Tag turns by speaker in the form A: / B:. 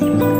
A: you.